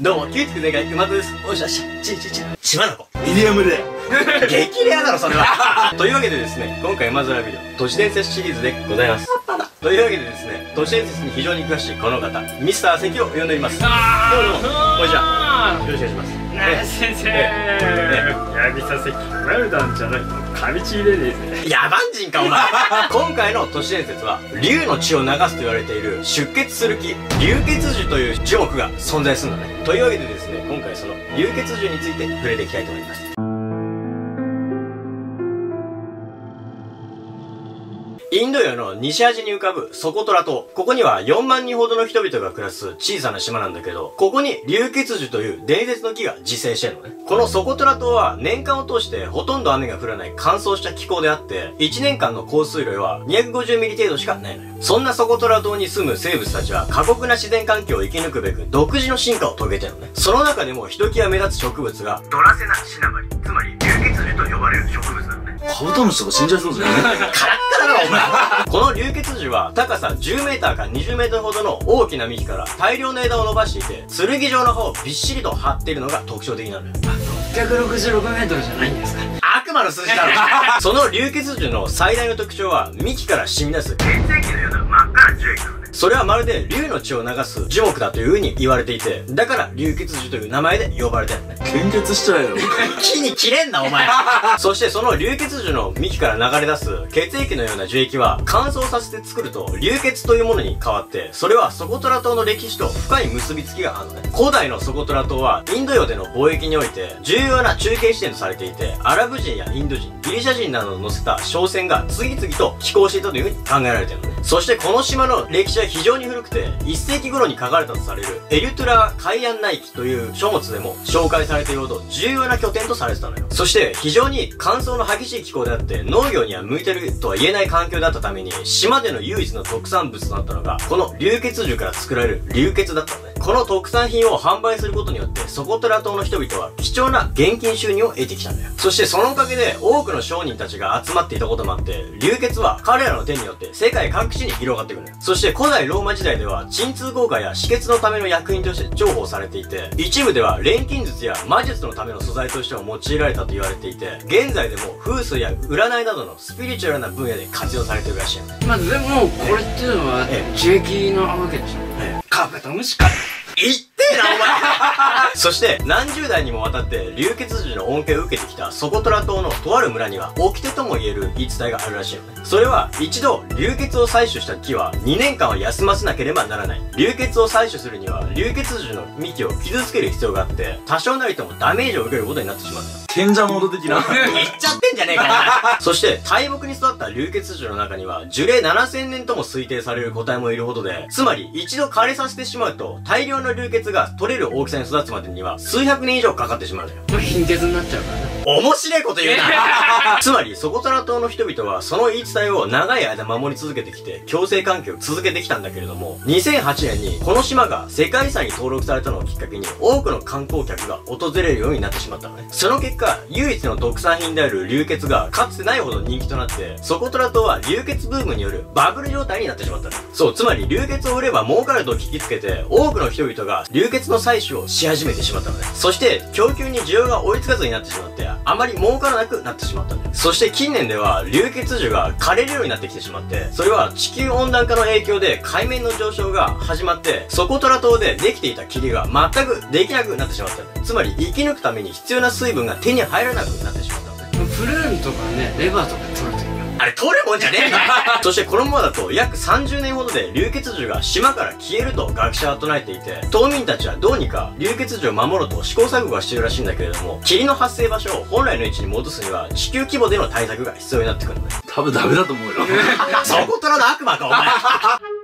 どうも、キューティク全開、熊田です。おいしょしょ、ちちち、島の子。ミディアムで。激レアだろ、それは。というわけでですね、今回まずはビデオ、都市伝説シリーズでございます。というわけでですね、都市伝説に非常に詳しいこの方、ミスター関を呼んでおります。どうも、こんにちは。よろしくお願いします。ね先生八木佐関ワルダンじゃない噛みちぎれねえぜ。野蛮人かお前。今回の都市伝説は竜の血を流すと言われている出血する木流血樹という樹木が存在するんだね。というわけでですね今回その流血樹について触れていきたいと思います。インド洋の西端に浮かぶソコトラ島。ここには4万人ほどの人々が暮らす小さな島なんだけど、ここに流血樹という伝説の木が自生してるのね。このソコトラ島は年間を通してほとんど雨が降らない乾燥した気候であって、1年間の降水量は250ミリ程度しかないのよ。そんなソコトラ島に住む生物たちは過酷な自然環境を生き抜くべく独自の進化を遂げてるのね。その中でもひときわ目立つ植物がドラセナシナバリ、つまり流血樹と呼ばれる植物なの。カブトムシとか死んじゃいそうですよね。カラッカラだろ、お前。この流血樹は高さ10メーターから20メートルほどの大きな幹から大量の枝を伸ばしていて、剣状の葉をびっしりと張っているのが特徴的なのよ。666メートルじゃないんですか？悪魔の数字だろその流血樹の最大の特徴は幹から染み出す血液のような真っ赤な樹液それはまるで竜の血を流す樹木だという風に言われていて、だから流血樹という名前で呼ばれてるのね。献血しちゃえよ。木に切れんな、お前。そしてその流血樹の幹から流れ出す血液のような樹液は乾燥させて作ると流血というものに変わって、それはソコトラ島の歴史と深い結びつきがあるのね。古代のソコトラ島はインド洋での貿易において重要な中継地点とされていて、アラブ人やインド人、ギリシャ人などを乗せた商船が次々と寄港していたという風に考えられているのね。そしてこの島の歴史は非常に古くて、1世紀頃に書かれたとされる、エルトゥラ・カイアンナイキという書物でも紹介されているほど重要な拠点とされてたのよ。そして、非常に乾燥の激しい気候であって、農業には向いてるとは言えない環境だったために、島での唯一の特産物となったのが、この流血樹から作られる流血だったのね。この特産品を販売することによって、ソコトラ島の人々は貴重な現金収入を得てきたのよ。そしてそのおかげで多くの商人たちが集まっていたこともあって、流血は彼らの手によって世界各地に広がっていくのよ。そして古代ローマ時代では鎮痛効果や止血のための薬品として重宝されていて、一部では錬金術や魔術のための素材としても用いられたと言われていて、現在でも風水や占いなどのスピリチュアルな分野で活用されてるらしいよ。まあでも、これっていうのは、樹液なわけでしょ。ええ、カブトムシか。言っ？てな、お前そして、何十代にもわたって流血樹の恩恵を受けてきたソコトラ島のとある村には、掟とも言える言い伝えがあるらしいよね。それは、一度、流血を採取した木は、2年間は休ませなければならない。流血を採取するには、流血樹の幹を傷つける必要があって、多少なりともダメージを受けることになってしまうんだよ。賢者モード的な。言っちゃってんじゃねえかな。そして、大木に育った流血樹の中には、樹齢7000年とも推定される個体もいるほどで、つまり、一度枯れさせてしまうと、大量の流血がが取れる大きさに育つまでには、数百年以上かかってしまうのよ。貧血になっちゃうからね。面白いこと言うな つまり、ソコトラ島の人々は、その言い伝えを長い間守り続けてきて、共生関係を続けてきたんだけれども、2008年に、この島が世界遺産に登録されたのをきっかけに、多くの観光客が訪れるようになってしまったのね。その結果、唯一の特産品である流血が、かつてないほど人気となって、ソコトラ島は流血ブームによるバブル状態になってしまったの。そう、つまり流血を売れば儲かると聞きつけて、多くの人々が流血の採取をし始めてしまったのね。そして、供給に需要が追いつかずになってしまって、あまり儲からなくなってしまったんです。そして近年では流血樹が枯れるようになってきてしまって、それは地球温暖化の影響で海面の上昇が始まって、ソコトラ島でできていた霧が全くできなくなってしまったんです。つまり生き抜くために必要な水分が手に入らなくなってしまったんだよ。プルーンとかね、レバーとかあれ、取るもんじゃねえんだ そしてこのままだと約30年ほどで流血樹が島から消えると学者は唱えていて、島民たちはどうにか流血樹を守ろうと試行錯誤はしてるらしいんだけれども、霧の発生場所を本来の位置に戻すには地球規模での対策が必要になってくるんだよ。多分ダメだと思うよ。そこトラの悪魔か、お前。